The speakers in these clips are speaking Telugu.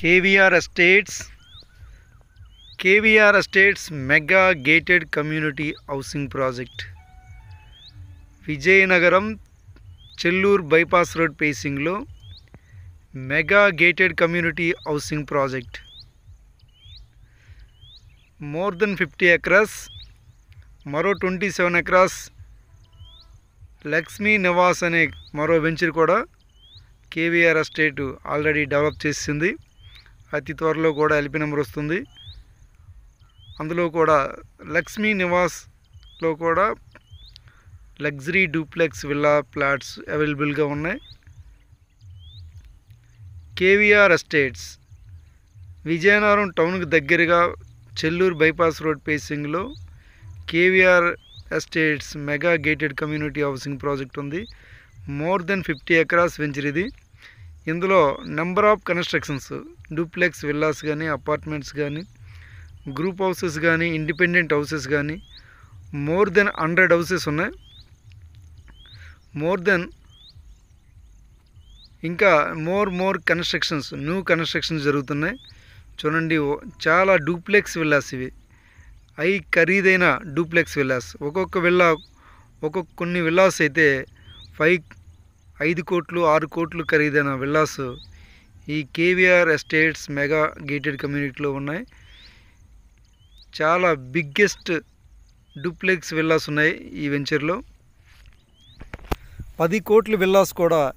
KVR estates KVR estates mega gated community housing project. Vizianagaram Chelluru bypass road పేసింగ్లో mega gated community housing project. More than fifty acres మరో twenty seven acres Lakshmi Nivas అనే మరో వెంచర్ కూడా కేవీఆర్ ఎస్టేట్ ఆల్రెడీ డెవలప్ చేసింది. అతి త్వరలో కూడా ఎల్పి నెంబర్ వస్తుంది. అందులో కూడా లక్ష్మీ నివాస్లో కూడా లగ్జరీ డూప్లెక్స్ విల్లా ప్లాట్స్ అవైలబుల్గా ఉన్నాయి. కేవీఆర్ ఎస్టేట్స్ విజయనగరం టౌన్కి దగ్గరగా Chelluru bypass road పేసింగ్లో KVR estates mega gated community housing project ఉంది. More than fifty acres venture ఇది ఇందులో number of constructions duplex villas కానీ అపార్ట్మెంట్స్ కానీ గ్రూప్ హౌసెస్ కానీ ఇండిపెండెంట్ హౌసెస్ కానీ మోర్ దెన్ హండ్రెడ్ హౌసెస్ ఉన్నాయి. మోర్ దెన్ ఇంకా more more constructions new constructions జరుగుతున్నాయి. చూడండి చాలా డూప్లెక్స్ విల్లాస్ ఇవి. అవి ఖరీదైన డూప్లెక్స్ విల్లాస్ ఒక్కొక్క విల్లా ఒక్కొక్క కొన్ని విల్లాస్ అయితే ఫైవ్ ఐదు కోట్లు ఆరు కోట్లు ఖరీదైన విల్లాస్ ఈ కేవీఆర్ ఎస్టేట్స్ మెగా గేటెడ్ కమ్యూనిటీలో ఉన్నాయి. చాలా బిగ్గెస్ట్ డూప్లెక్స్ విల్లాస్ ఉన్నాయి ఈ వెంచర్లో. పది కోట్లు విల్లాస్ కూడా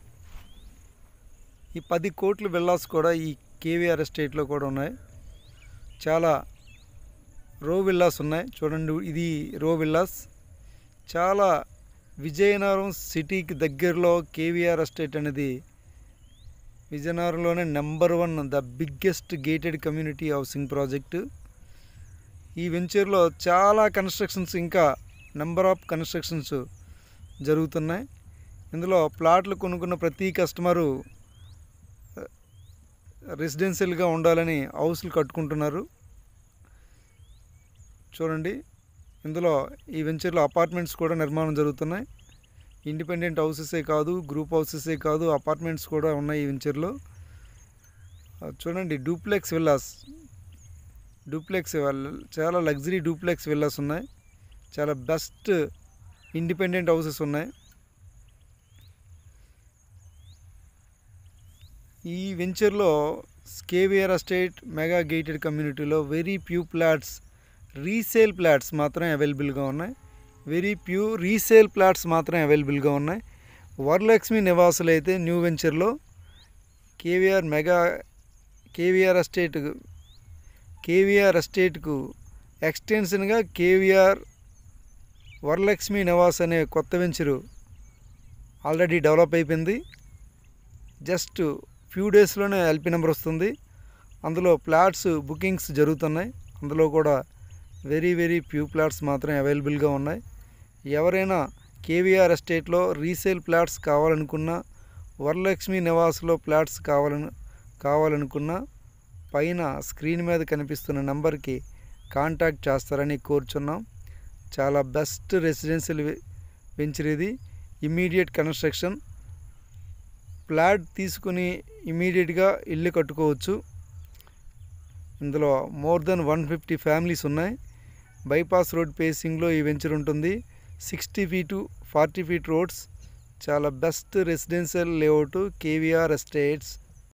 ఈ పది కోట్లు విల్లాస్ కూడా ఈ కేవీఆర్ ఎస్టేట్లో కూడా ఉన్నాయి. చాలా రో విల్లాస్ ఉన్నాయి. చూడండి ఇది రో విల్లాస్. చాలా విజయనగరం సిటీకి దగ్గరలో కేవీఆర్ ఎస్టేట్ అనేది విజయనగరంలోనే number one the biggest gated community housing project ఈ వెంచర్లో చాలా కన్స్ట్రక్షన్స్ ఇంకా నెంబర్ ఆఫ్ కన్స్ట్రక్షన్స్ జరుగుతున్నాయి. ఇందులో ప్లాట్లు కొనుక్కున్న ప్రతి కస్టమరు రెసిడెన్షియల్గా uh, ఉండాలని హౌస్లు కట్టుకుంటున్నారు. చూడండి. ఇందులో ఈ వెంచర్లో అపార్ట్మెంట్స్ కూడా నిర్మాణం జరుగుతున్నాయి. ఇండిపెండెంట్ హౌసెసే కాదు గ్రూప్ హౌసెసే కాదు అపార్ట్మెంట్స్ కూడా ఉన్నాయి ఈ వెంచర్లో. చూడండి డూప్లెక్స్ విల్లాస్. డూప్లెక్స్ చాలా లగ్జరీ డూప్లెక్స్ విల్లాస్ ఉన్నాయి. చాలా బెస్ట్ ఇండిపెండెంట్ హౌసెస్ ఉన్నాయి. ఈ వెంచర్లో స్కేవియర్ ఎస్టేట్ మెగా గేటెడ్ కమ్యూనిటీలో very few plots resale plots మాత్రం అవైలబుల్గా ఉన్నాయి. వెరీ ప్యూర్ రీసేల్ ప్లాట్స్ మాత్రం అవైలబుల్గా ఉన్నాయి. వరలక్ష్మి నివాసులు అయితే న్యూ వెంచర్లో KVR mega KVR estate KVR ఎస్టేట్కు ఎక్స్టెన్షన్గా కేవీఆర్ వరలక్ష్మి నివాస్ అనే కొత్త వెంచరు ఆల్రెడీ డెవలప్ అయిపోయింది. జస్ట్ ఫ్యూ డేస్లోనే ఎల్పి నెంబర్ వస్తుంది. అందులో ప్లాట్స్ బుకింగ్స్ జరుగుతున్నాయి. అందులో కూడా వెరీ వెరీ ప్యూ ప్లాట్స్ మాత్రం అవైలబుల్గా ఉన్నాయి. ఎవరైనా కేవీఆర్ ఎస్టేట్లో రీసేల్ ప్లాట్స్ కావాలనుకున్నా వరలక్ష్మి నివాస్లో ప్లాట్స్ కావాలను కావాలనుకున్నా పైన స్క్రీన్ మీద కనిపిస్తున్న నెంబర్కి కాంటాక్ట్ చేస్తారని కోరుచున్నాం. చాలా బెస్ట్ రెసిడెన్షియల్ వెంచర్ ఇది. Immediate construction. ఫ్లాట్ తీసుకుని ఇమీడియట్గా ఇల్లు కట్టుకోవచ్చు. ఇందులో more than one fifty families ఉన్నాయి. బైపాస్ రోడ్ పేసింగ్లో ఈ వెంచర్ ఉంటుంది. Sixty feet forty feet roads. చాలా best residential layout KVR estates.